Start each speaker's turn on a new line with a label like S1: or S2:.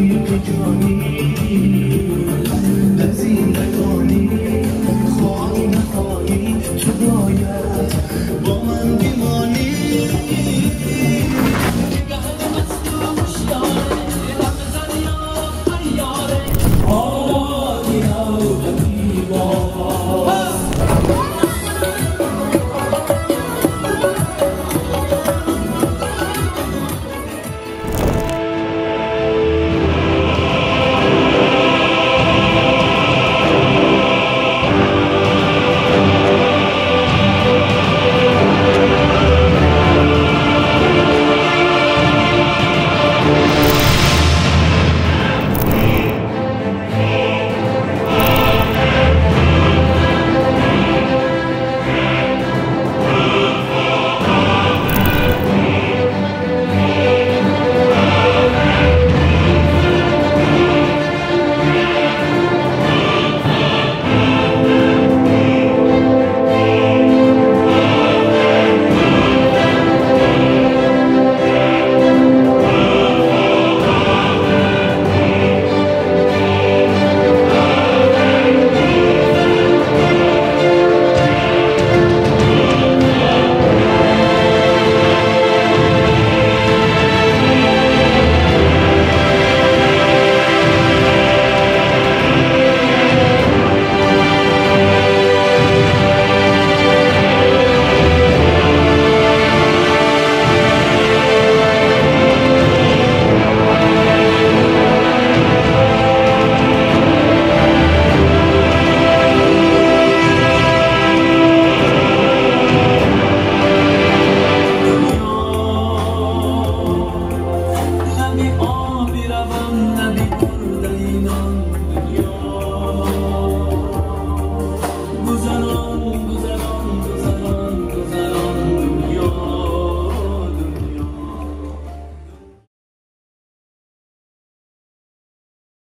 S1: bir tek